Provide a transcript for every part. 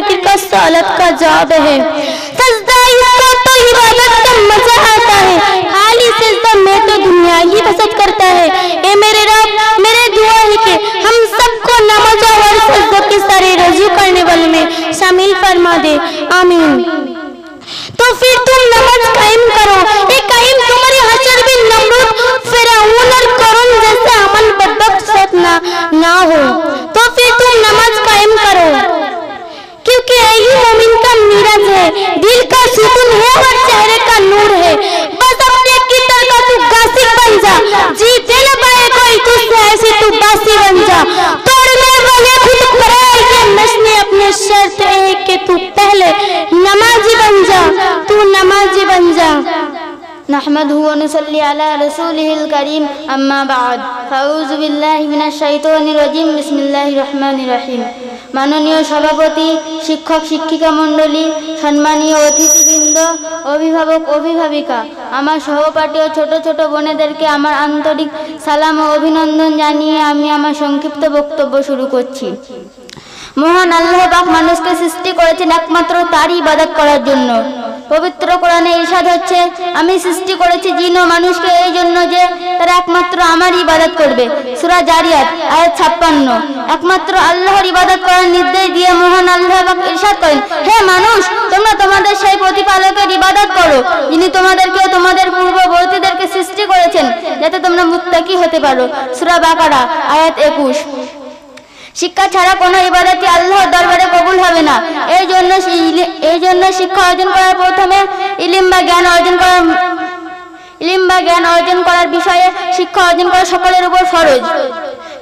नेकी का सालत का जवाब है। सजदा इसका तो इबादत का मज़ा आता है। खाली सजदा में तो दुनिया ही करता है। ए मेरे रब, मेरे दुआ है कि हम सबको और के सारे रजू करने वाले में शामिल फरमा दे। आमीन। तो फिर तुम नमाज़ कायम करो। कायम तुम्हारे भी नमरूद फिरौन और करून जैसे अमल बदबख्त ना ना हो। तो फिर तुम नमाज़ कायम करो। क्योंकि यही मोमिन का मीराज है दिल का सुकून है और चेहरे का नूर है बस अपने कितर का तू गासिक बन जा जीते न पाए कोई तुझसे ऐसे तू बासी बन जा तोड़ने वाले खुद करे ये नस्ने अपने शर्त है कि तू पहले नमाजी बन जा तू नमाजी बन जा نحمده ونصلي على رسوله الكريم أما بعد فأعوذ بالله من الشيطان الرجيم بسم الله الرحمن الرحيم মাননীয় সভাপতি, শিক্ষক, শিক্ষিকা মণ্ডলী, সম্মানীয় অতিথিবৃন্দ, অভিভাবক, অভিভাবিকা, আমার সহপাঠী ও ছোট ছোট বোনেদেরকে আমার আন্তরিক সালাম ও অভিনন্দন জানিয়ে আমি আমার সংক্ষিপ্ত বক্তব্য শুরু করছি। মহান আল্লাহ পাক মানুষকে সৃষ্টি করেছেন একমাত্র তারই ইবাদত করার জন্য। পবিত্র কোরআনে ইরশাদ হচ্ছে, আমি সৃষ্টি করেছি জিন ও মানুষকে এই জন্য যে তারা একমাত্র আমারই ইবাদত করবে। সূরা জারিয়াত, আয়াত 56 একমাত্র আল্লাহর ইবাদত করার নির্দেশ দিয়ে মহান আল্লাহ ইরশাদ করেন, হে মানুষ, তোমরা তোমাদের সেই প্রতিপালকের ইবাদত করো। যিনি তোমাদেরকে তোমাদের পূর্ববর্তীদেরকে সৃষ্টি করেছেন, যাতে তোমরা মুত্তাকি হতে পারো। সুরা বাকারা, আয়াত 21 শিক্ষা ছাড়া কোনো ইবাদতই আল্লাহর দরবারে কবুল হবে না। এই জন্য এই জন্য শিক্ষা অর্জন করার প্রথমে ইলিম বা জ্ঞান অর্জন করার ইলিম বা জ্ঞান অর্জন করার বিষয়ে, শিক্ষা অর্জন করা সকলের উপর ফরজ।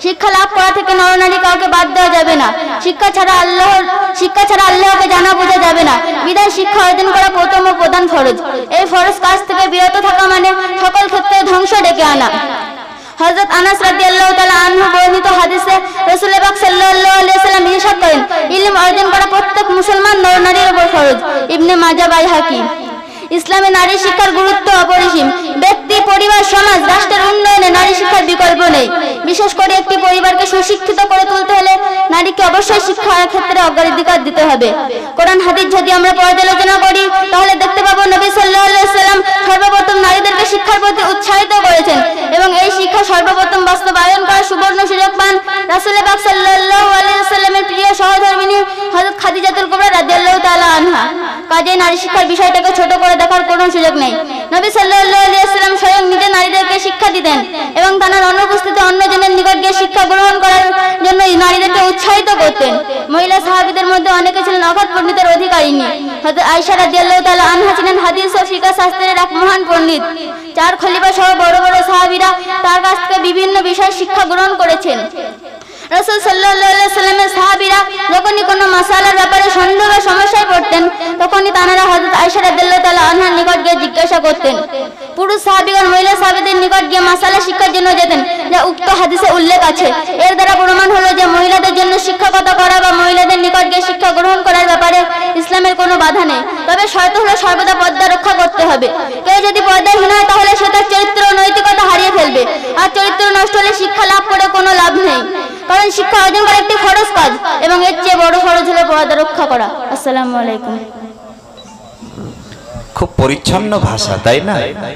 শিক্ষা লাভ করা থেকে নরনারী কাউকে বাদ দেওয়া যাবে না। শিক্ষা ছাড়া আল্লাহর শিক্ষা ছাড়া আল্লাহকে জানা বোঝা যাবে না। বিদায় শিক্ষা অর্জন করা প্রথম ও প্রধান ফরজ। এই ফরজ কাজ থেকে বিরত থাকা মানে সকল ক্ষেত্রে ধ্বংস ডেকে আনা। হজরত আনাস রাদিয়াল্লাহু তাআলা আনহু বর্ণিত হাদিসে রাসূল পাক সাল্লাল্লাহু আলাইহি সাল্লাম করেন, ইলম অর্জন করা প্রত্যেক মুসলমান নরনারীর উপর ফরজ। ইবনে মাজাহ বাইহাকি ইসলামে নারী শিক্ষার গুরুত্ব অপরিসীম। ব্যক্তি, পরিবার, সমাজ, রাষ্ট্রের উন্নয়নে নারী শিক্ষার বিকল্প নেই। বিশেষ করে একটি পরিবারকে সুশিক্ষিত করে তুলতে হলে নারীকে অবশ্যই শিক্ষার ক্ষেত্রে অগ্রাধিকার দিতে হবে। কোরআন, হাদিস যদি আমরা পর্যালোচনা করি, তাহলে দেখতে পাবো নবী সাল্লাম সর্বপ্রথম নারীদেরকে শিক্ষার প্রতি উৎসাহিত করেছেন এবং এই শিক্ষা সর্বপ্রথম বাস্তবায়ন করার সুবর্ণ সুযোগ পান। রাসূল পাক সাল্লাল্লাহু আলাইহি সাল্লামের প্রিয় সহধর্মিণী হযরত খাদিজাতুল আনহা কাজে নারী শিক্ষার বিষয়টাকে ছোট করে দেখার কোনো সুযোগ নেই। নবী সাল্লাম স্বয়ং নিজে নারীদেরকে শিক্ষা দিতেন এবং তার অনুপস্থিতি অন্যজনের নিকট গিয়ে শিক্ষা গ্রহণ করার জন্য নারীদেরকে উৎসাহিত করতেন। মহিলা সাহাবীদের মধ্যে অনেকে ছিলেন অগাধ পণ্ডিতের অধিকারিণী। হযরত আয়েশা রাদিয়াল্লাহু তাআলা আনহা ছিলেন হাদিস ও ফিকহ শাস্ত্রের এক মহান পণ্ডিত। চার খলিফা সহ বড় বড় সাহাবীরা তার কাছ থেকে বিভিন্ন বিষয় শিক্ষা গ্রহণ করেছেন। রাসূল আলাইহি সাল্লামের সাহাবীরা যখনই কোনো মাসালার ব্যাপারে সন্দেহ বা সমস্যায় পড়তেন এর দ্বারা হলো যে মহিলাদের জন্য শিক্ষকতা করা বা মহিলাদের নিকট গিয়ে শিক্ষা গ্রহণ করার ব্যাপারে ইসলামের কোনো বাধা নেই। তবে শর্ত হলো সর্বদা পর্দা রক্ষা করতে হবে। কেউ যদি পর্দাহীন হয়, তাহলে সে তার চরিত্র নৈতিকতা হারিয়ে ফেলবে। আর চরিত্র নষ্ট হলে শিক্ষা লাভ করে কোনো লাভ নেই। কারণ শিক্ষা অর্জন করা একটি ফরজ কাজ এবং এর চেয়ে বড় ফরজ হলো পর্দা রক্ষা করা। আসসালামু আলাইকুম। খুব পরিচ্ছন্ন ভাষা তাই না?